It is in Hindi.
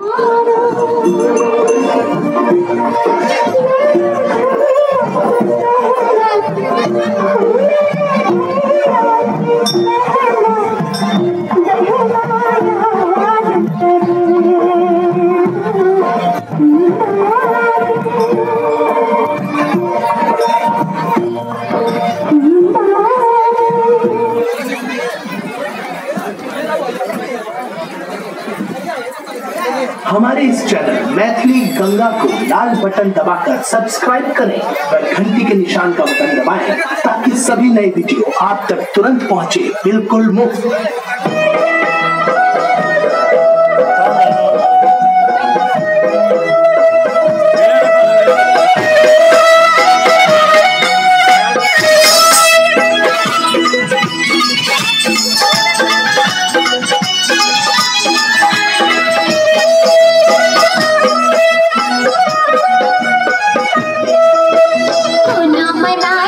Thank you. हमारे इस चैनल मैथिली गंगा को लाल बटन दबाकर सब्सक्राइब करें और घंटी के निशान का बटन दबाएँ, ताकि सभी नए वीडियो आप तक तुरंत पहुँचे, बिल्कुल मुफ़्त। night.